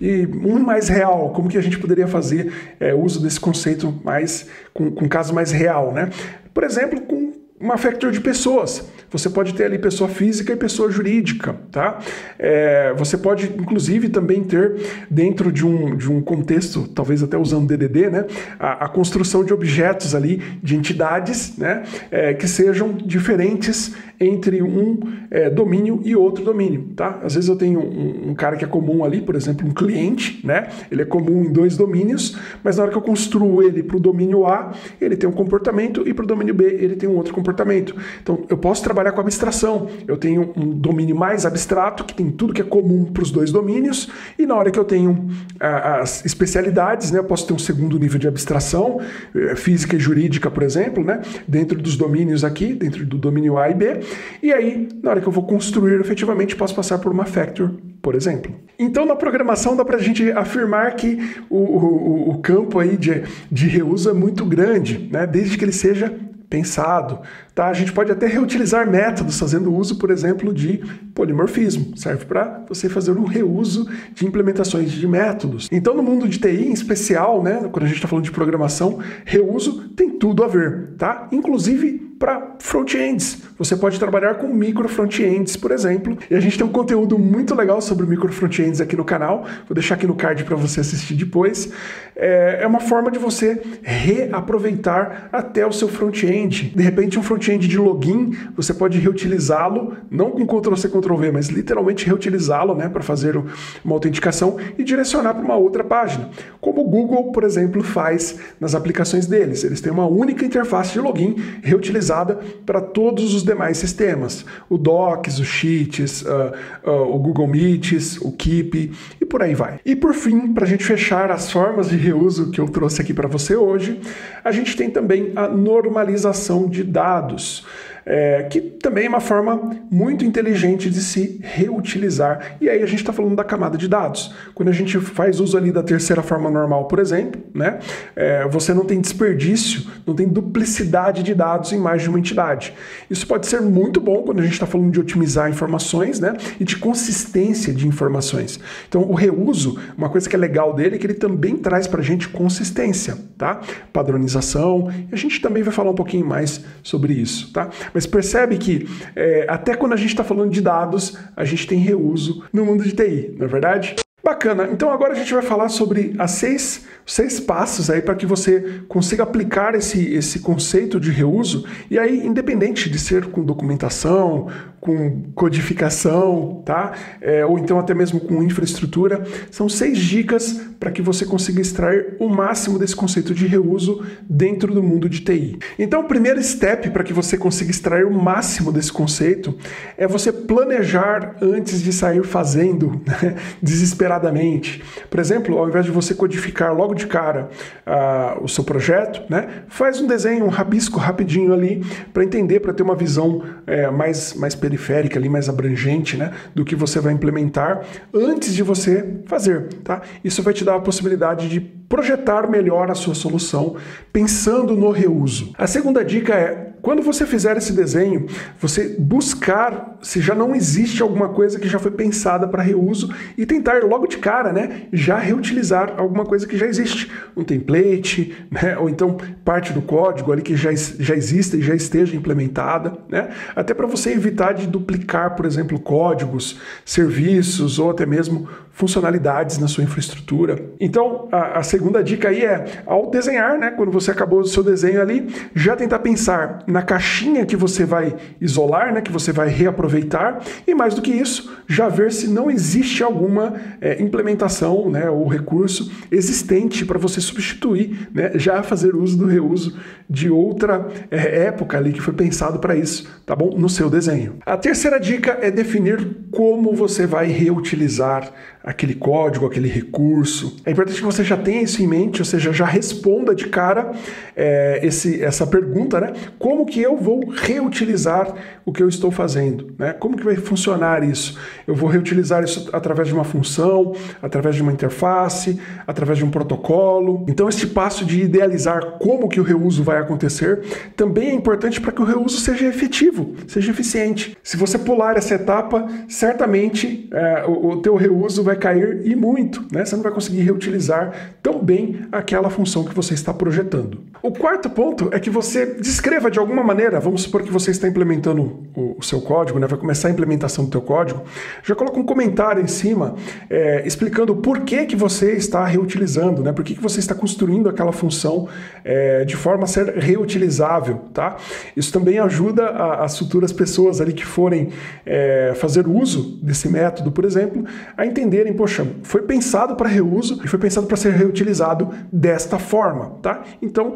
E um mais real, como que a gente poderia fazer é, uso desse conceito mais com, com caso mais real, né? Por exemplo, com uma factor de pessoas. Você pode ter ali pessoa física e pessoa jurídica, tá? É, você pode, inclusive, também ter dentro de um, de um contexto, talvez até usando DDD, né? A, a construção de objetos ali, de entidades, né? É, que sejam diferentes entre um é, domínio e outro domínio, tá? Às vezes eu tenho um, um, cara que é comum ali, por exemplo, um cliente, né? Ele é comum em dois domínios, mas na hora que eu construo ele para o domínio A, ele tem um comportamento e para o domínio B ele tem um outro comportamento. Então eu posso trabalhar com abstração. Eu tenho um domínio mais abstrato que tem tudo que é comum para os dois domínios e na hora que eu tenho as especialidades, né? Eu posso ter um segundo nível de abstração, é, física e jurídica, por exemplo, né? Dentro dos domínios aqui, dentro do domínio A e B e aí, na hora que eu vou construir efetivamente, posso passar por uma factor, por exemplo. Então, na programação, dá para a gente afirmar que o, o, o campo aí de, de reuso é muito grande, né? desde que ele seja pensado. Tá? A gente pode até reutilizar métodos fazendo uso, por exemplo, de polimorfismo. Serve para você fazer um reuso de implementações de métodos. Então, no mundo de TI, em especial, né, quando a gente está falando de programação, reuso tem tudo a ver, tá? Inclusive para front-ends. Você pode trabalhar com micro front-ends, por exemplo. E a gente tem um conteúdo muito legal sobre micro front-ends aqui no canal. Vou deixar aqui no card para você assistir depois. É, é uma forma de você reaproveitar até o seu front-end. De repente, um front-end de login, você pode reutilizá-lo, não com Ctrl-C, Ctrl-V, mas literalmente reutilizá-lo né, para fazer uma autenticação e direcionar para uma outra página. Como o Google, por exemplo, faz nas aplicações deles. Eles têm uma única interface de login reutilizada utilizada para todos os demais sistemas. O Docs, o Sheets, uh, uh, o Google Meets, o Keep e por aí vai. E por fim, para a gente fechar as formas de reuso que eu trouxe aqui para você hoje, a gente tem também a normalização de dados é, que também é uma forma muito inteligente de se reutilizar. E aí a gente está falando da camada de dados. Quando a gente faz uso ali da terceira forma normal, por exemplo, né, é, você não tem desperdício, não tem duplicidade de dados em mais de uma entidade. Isso pode ser muito bom quando a gente está falando de otimizar informações né, e de consistência de informações. Então, o reuso, uma coisa que é legal dele é que ele também traz para a gente consistência, tá? padronização, e a gente também vai falar um pouquinho mais sobre isso. Tá? Mas percebe que é, até quando a gente está falando de dados, a gente tem reuso no mundo de TI, não é verdade? Bacana. Então agora a gente vai falar sobre as seis, seis passos aí para que você consiga aplicar esse, esse conceito de reuso. E aí, independente de ser com documentação, com codificação, tá? É, ou então até mesmo com infraestrutura, são seis dicas para que você consiga extrair o máximo desse conceito de reuso dentro do mundo de TI. Então, o primeiro step para que você consiga extrair o máximo desse conceito é você planejar antes de sair fazendo, né? desesperadamente por exemplo, ao invés de você codificar logo de cara uh, o seu projeto, né, faz um desenho, um rabisco rapidinho ali para entender, para ter uma visão é, mais, mais periférica ali, mais abrangente, né, do que você vai implementar antes de você fazer, tá? Isso vai te dar a possibilidade de projetar melhor a sua solução pensando no reuso. A segunda dica é quando você fizer esse desenho, você buscar se já não existe alguma coisa que já foi pensada para reuso e tentar logo de cara, né, já reutilizar alguma coisa que já existe, um template, né, ou então parte do código ali que já, já exista e já esteja implementada, né, até para você evitar de duplicar, por exemplo, códigos, serviços ou até mesmo funcionalidades na sua infraestrutura. Então, a, a, segunda dica aí é, ao desenhar, né, quando você acabou o seu desenho ali, já tentar pensar na caixinha que você vai isolar, né, que você vai reaproveitar, e mais do que isso, já ver se não existe alguma é, implementação né, ou recurso existente para você substituir, né, já fazer uso do reuso de outra é, época ali que foi pensado para isso, tá bom? No seu desenho. A terceira dica é definir como você vai reutilizar aquele código, aquele recurso. É importante que você já tenha isso em mente, ou seja, já responda de cara é, esse, essa pergunta, né? Como que eu vou reutilizar o que eu estou fazendo? Né? Como que vai funcionar isso? Eu vou reutilizar isso através de uma função, através de uma interface, através de um protocolo. Então, esse passo de idealizar como que o reuso vai acontecer também é importante para que o reuso seja efetivo, seja eficiente. Se você pular essa etapa, certamente é, o, o teu reuso vai vai cair e muito, né? Você não vai conseguir reutilizar tão bem aquela função que você está projetando. O quarto ponto é que você descreva de alguma maneira, vamos supor que você está implementando o, seu código, né? vai começar a implementação do teu código, já coloca um comentário em cima é, explicando por que, que você está reutilizando, né? por que, que você está construindo aquela função é, de forma a ser reutilizável. Tá? Isso também ajuda a, as futuras pessoas ali que forem é, fazer uso desse método, por exemplo, a entenderem, poxa, foi pensado para reuso e foi pensado para ser reutilizado desta forma. Tá? Então,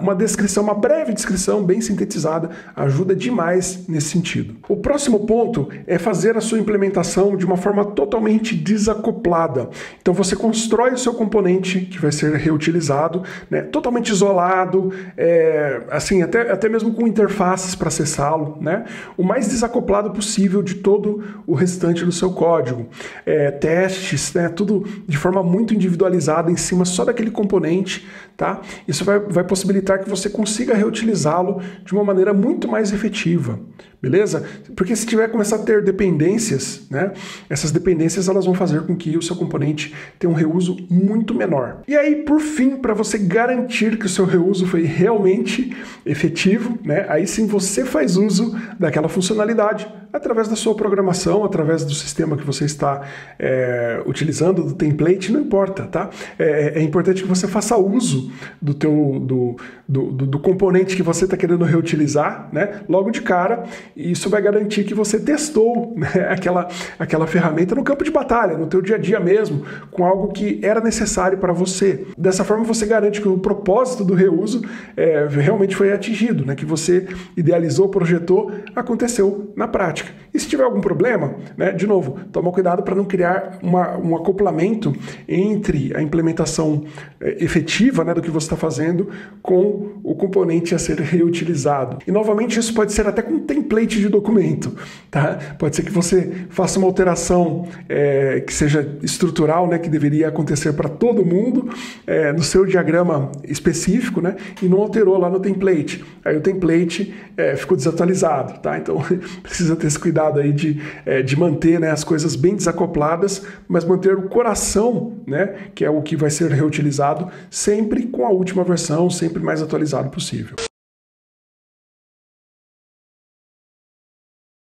uma descrição, uma breve descrição bem sintetizada ajuda demais nesse sentido. O próximo ponto é fazer a sua implementação de uma forma totalmente desacoplada. Então você constrói o seu componente que vai ser reutilizado, né, totalmente isolado, é, assim até, até mesmo com interfaces para acessá-lo, né, o mais desacoplado possível de todo o restante do seu código. É, testes, né, tudo de forma muito individualizada em cima só daquele componente, tá? Isso vai, vai possibilitar que você consiga reutilizá-lo de uma maneira muito mais efetiva, beleza? Porque se tiver começar a ter dependências, né, essas dependências elas vão fazer com que o seu componente tenha um reuso muito menor. E aí, por fim, para você garantir que o seu reuso foi realmente efetivo, né, aí sim você faz uso daquela funcionalidade através da sua programação, através do sistema que você está é, utilizando, do template, não importa, tá? É, é, importante que você faça uso do teu do, do, do, do componente que você está querendo reutilizar, né? Logo de cara, e isso vai garantir que você testou né, aquela, aquela ferramenta no campo de batalha, no teu dia a dia mesmo, com algo que era necessário para você. Dessa forma, você garante que o propósito do reuso é, realmente foi atingido, né? Que você idealizou, projetou, aconteceu na prática. E se tiver algum problema, né, de novo, toma cuidado para não criar uma, um acoplamento entre a implementação é, efetiva né, do que você está fazendo com o componente a ser reutilizado. E novamente isso pode ser até com um template de documento. Tá? Pode ser que você faça uma alteração é, que seja estrutural, né, que deveria acontecer para todo mundo é, no seu diagrama específico, né, e não alterou lá no template. Aí o template é, ficou desatualizado. Tá? Então precisa ter esse cuidado aí de, é, de manter né, as coisas bem desacopladas, mas manter o coração, né, que é o que vai ser reutilizado, sempre com a última versão, sempre mais atualizado possível.